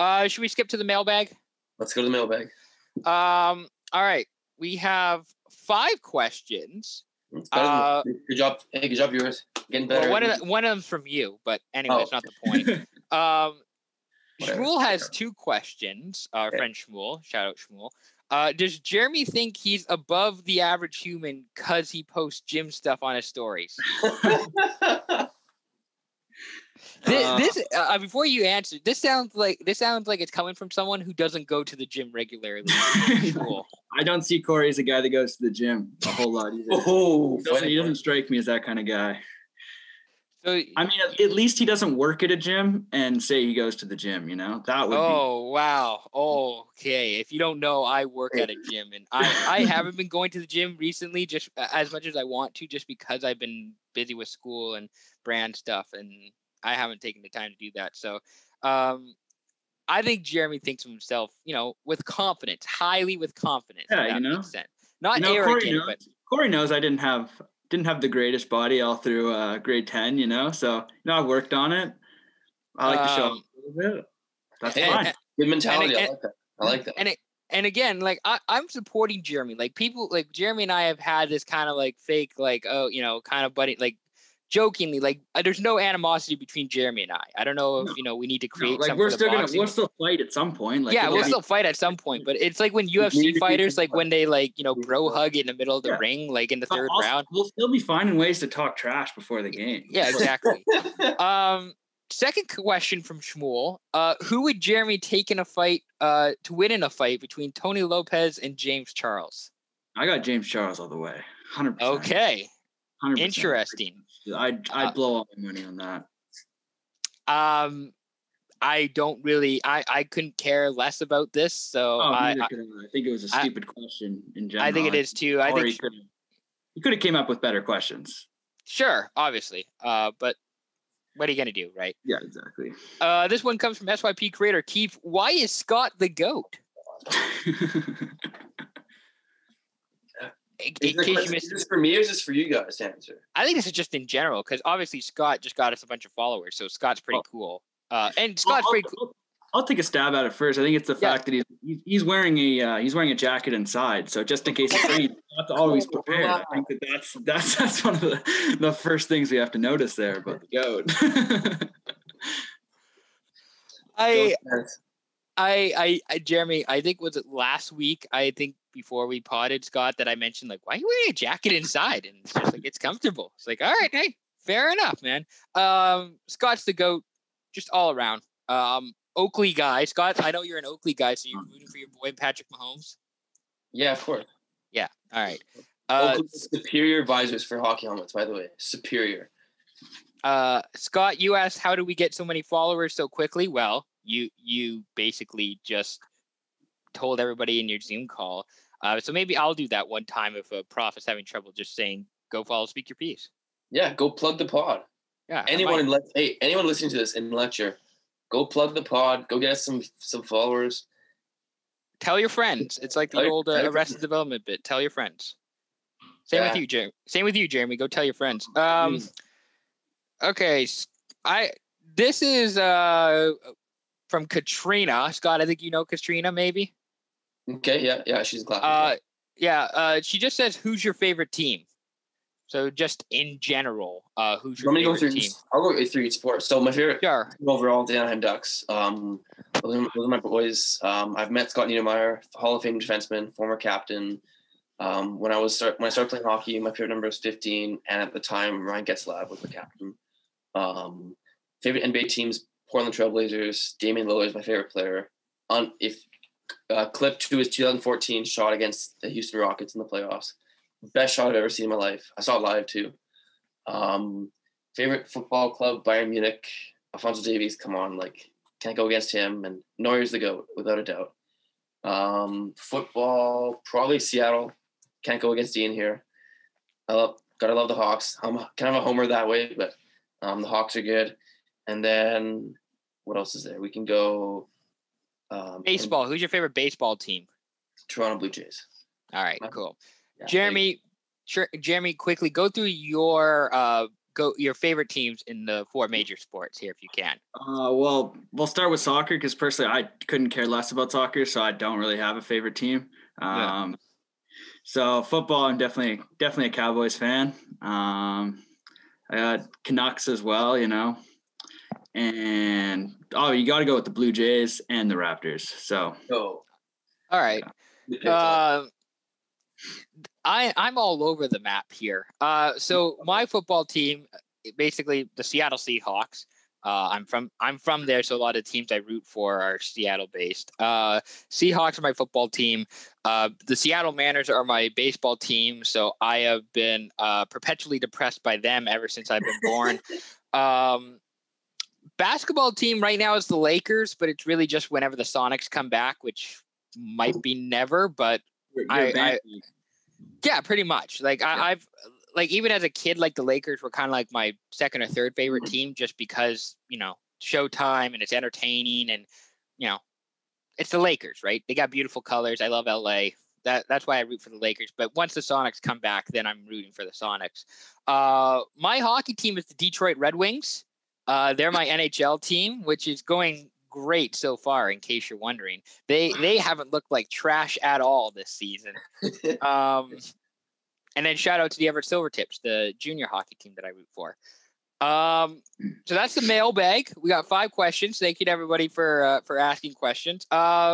Uh, should we skip to the mailbag? Let's go to the mailbag. Um, all right. We have five questions. It's better than- Uh, good job. Hey, good job, viewers. Getting better. Well, one of the, one of them's from you, but anyway, Oh. it's not the point. Um, Whatever. Shmuel has two questions. Our Okay. friend Shmuel, shout out Shmuel. Uh, does Jeremy think he's above the average human because he posts gym stuff on his stories? This, Uh, this uh, before you answer, this sounds like this sounds like it's coming from someone who doesn't go to the gym regularly. Shmuel. I don't see Corey as a guy that goes to the gym a whole lot either. oh, He doesn't, he doesn't strike me as that kind of guy. So, I mean, at, at least he doesn't work at a gym and say he goes to the gym. You know, that would oh wow, okay. If you don't know, I work at a gym, and I I haven't been going to the gym recently, just as much as I want to, just because I've been busy with school and brand stuff, and I haven't taken the time to do that. So, um, I think Jeremy thinks of himself, you know, with confidence, highly with confidence. if Yeah, you know. makes sense. Not. You know, Corey arrogant, knows. but Corey knows I didn't have didn't have the greatest body all through uh, grade ten. You know, so you know I worked on it. I like to show off Um, a little bit. That's and- fine. and- Good mentality. I and- like that. I like that. and it and again like I, i'm supporting jeremy like people like jeremy and i have had this kind of like fake like oh you know kind of buddy like jokingly like uh, there's no animosity between jeremy and i i don't know if No. you know we need to No, create like some we're still gonna we'll still fight at some point. Like yeah we'll be- still fight at some point but it's like when ufc fighters like when they like you know bro hug in the middle of the Yeah. ring like in the but third also, round We'll still be finding ways to talk trash before the game. yeah exactly um second question from shmuel uh who would jeremy take in a fight uh to win in a fight between tony lopez and james charles I got James Charles all the way. 100%. okay 100%. interesting I'd I'd Uh, blow all my money on that. Um, I don't really. I I couldn't care less about this. So Oh, I, I I. I think it was a stupid question in general. I think it is too. I think you could have came up with better questions. sure, obviously. Uh, but what are you gonna do, right? Yeah, exactly. Uh, this one comes from SYP creator Keith. Why is Scott the goat? In, Is in you question- missed, is this for me or is this for you guys to answer? I think this is just in general because obviously Scott just got us a bunch of followers, so Scott's pretty Oh. cool. Uh, and I'll, Scott's pretty cool. I'll- I'll take a stab at it first. I think it's the Yeah. fact that he's he's- he's wearing a uh, he's wearing a jacket inside, so just in case it rains, that's always Cool, prepared. I think that that's that's that's one of the the first things we have to notice there about the goat. I Yes. I, I, I, Jeremy, I think was it last week? I think before we potted Scott that I mentioned like, why are you wearing a jacket inside? And it's just like it's comfortable. It's like, all right, hey, fair enough, man. Um, Scott's the goat, just all around. Um, Oakley guy, Scott. I know you're an Oakley guy, so you're rooting for your boy Patrick Mahomes. Yeah, of course. Yeah, all right. Uh, superior visors for hockey helmets, by the way. Superior. uh, Scott, you asked how do we get so many followers so quickly? Well, you you basically just told everybody in your Zoom call. Uh, so maybe I'll do that one time if a prof is having trouble just saying go follow, speak your peace. Yeah, go plug the pod. Yeah. Anyone hey, anyone listening to this in lecture, go plug the pod. Go get us some some followers. tell your friends. It's like the old uh, Arrested. Development bit. Tell your friends. Same with you, Jeremy. Same with you, Jeremy. Go tell your friends. Um, Mm. okay, I this is uh from Katrina Scott. I think you know Katrina, maybe. Okay, yeah, yeah, she's glad. Uh, yeah. Uh, she just says, "Who's your favorite team?" So just in general, uh, who's your Let me go favorite through. team? I'll go through each sport. So my favorite Sure. overall, the Anaheim Ducks. Um, those are, those are my boys. Um, I've met Scott Niedermayer, Hall of Fame defenseman, former captain. Um, when I was start, when I started playing hockey, my favorite number was 15, and at the time Ryan Getzlaf was the captain. Um, favorite NBA teams: Portland Trailblazers. Damian Lillard is my favorite player. On if uh, clip two is 2014 shot against the Houston Rockets in the playoffs. Best shot I've ever seen in my life. I saw it live too. Um, favorite football club: Bayern Munich. Alphonso Davies, come on, like can't go against him. And Neuer's the goat, without a doubt. Um, football, probably Seattle. Can't go against Dean here. I love, gotta love the Hawks. I'm kind of a homer that way, but um, the Hawks are good. And then what else is there? We can go um, Baseball. Who's your favorite baseball team? Toronto Blue Jays. All right, cool. Yeah, Jeremy, sure, Jeremy, quickly go through your uh, go your favorite teams in the four major sports here if you can. Uh, well, we'll start with soccer because personally I couldn't care less about soccer, so I don't really have a favorite team. Um, yeah. So football, I'm definitely definitely a Cowboys fan. Um, I got Canucks as well, you know, and oh, you got to go with the Blue Jays and the Raptors. So, oh, all right. Uh, I I'm all over the map here. Uh, so my football team, basically the Seattle Seahawks. Uh, I'm from I'm from there, so a lot of teams I root for are Seattle based. Uh, Seahawks are my football team. Uh, the Seattle Mariners are my baseball team, so I have been uh, perpetually depressed by them ever since I've been born. um, basketball team right now is the Lakers, but it's really just whenever the Sonics come back, which might be never. But I, I, yeah, pretty much. Like yeah. I, I've like even as a kid, like the Lakers were kind of like my second or third favorite mm-hmm. team, just because you know Showtime and it's entertaining and you know it's the Lakers, right? They got beautiful colors. I love LA. That that's why I root for the Lakers. But once the Sonics come back, then I'm rooting for the Sonics. Uh, my hockey team is the Detroit Red Wings. Uh, they're my NHL team, which is going great so far. In case you're wondering, they they haven't looked like trash at all this season. Um, and then shout out to the Everett Silvertips, the junior hockey team that I root for. Um, so that's the mailbag. We got five questions. Thank you to everybody for uh, for asking questions. Uh,